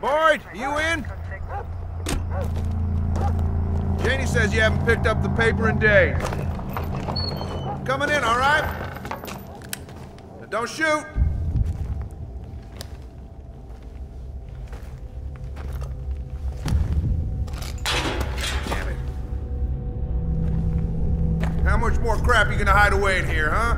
Boyd, you in? Janie says you haven't picked up the paper in days. Coming in, all right? Now don't shoot! How much more crap you gonna hide away in here, huh?